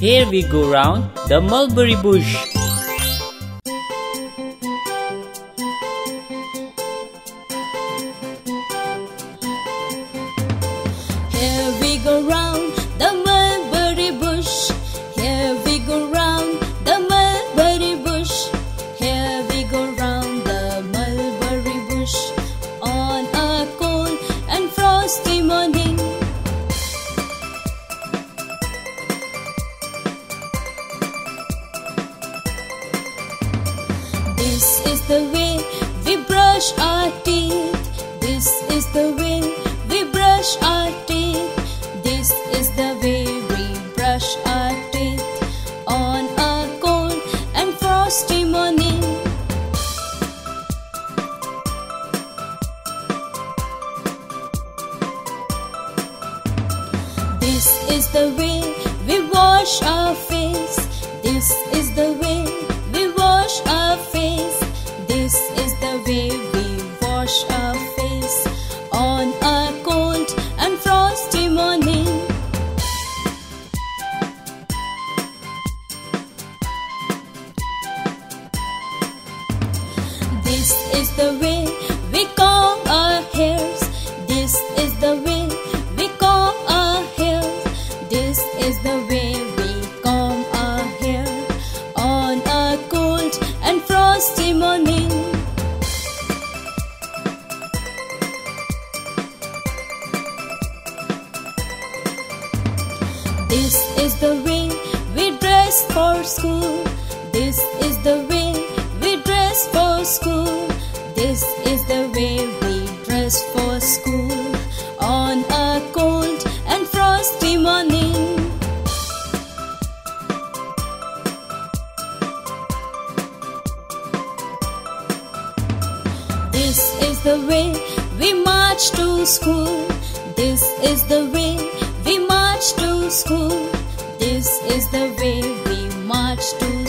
Here we go round the mulberry bush. Here we This is the way we brush our teeth. This is the way we brush our teeth. This is the way we brush our teeth on a cold and frosty morning. This is the way we wash our face. This is the This is the way we comb our hairs. This is the way we comb our hair. This is the way we comb our hair on a cold and frosty morning. This is the way we dress for school. This is the for school on a cold and frosty morning. This is the way we march to school. This is the way we march to school. This is the way we march to